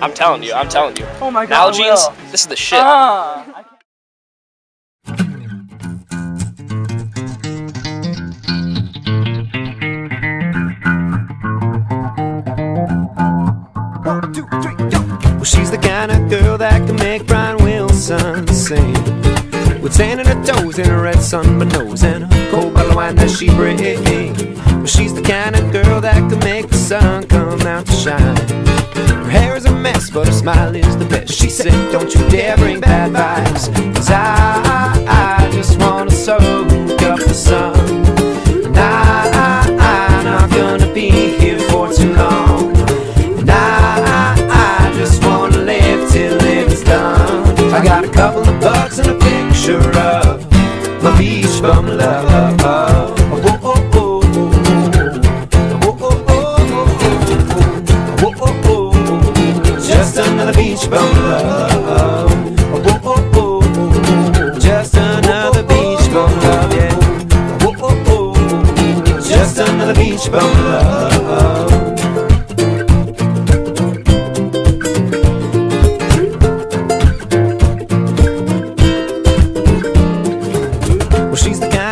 I'm telling you, I'm telling you. Oh my god. Nalgene's, Will. this is the shit. Ah. Well, she's the kind of girl that can make Brian Wilson sing. With sand in her toes and a red sunburned nose and a cold bottle of wine that she brings. Well, she's the kind of girl that can make the sun come out to shine. A but her smile is the best. She said, Don't you dare bring bad vibes, cause I, I, just wanna soak up the sun. And I, I'm not gonna be here for too long. And I, I, I just wanna live till it's done. I got a couple of bucks and a picture of another beach bum Just another beach bum love, Just another beach bum love. Well, she's the kind